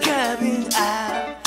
cabin. I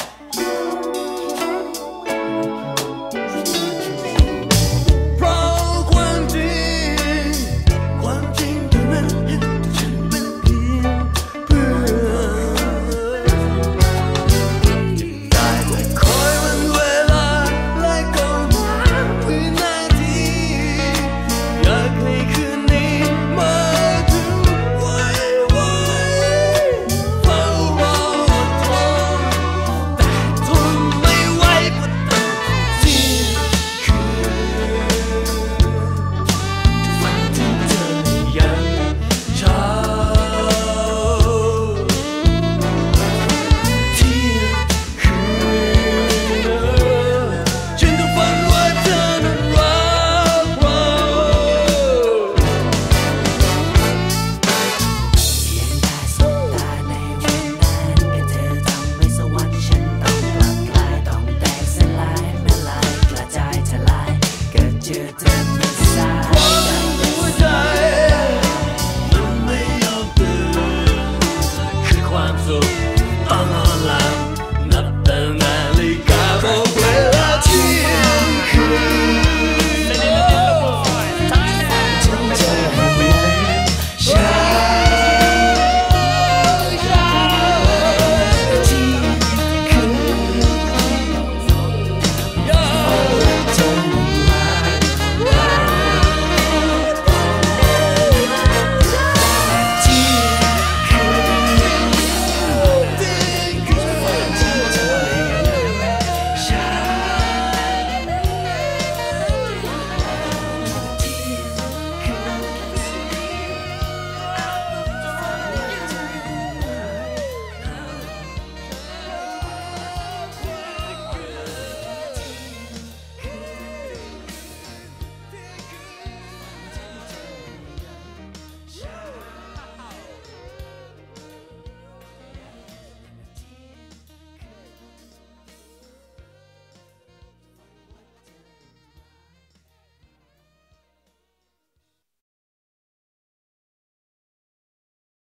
So.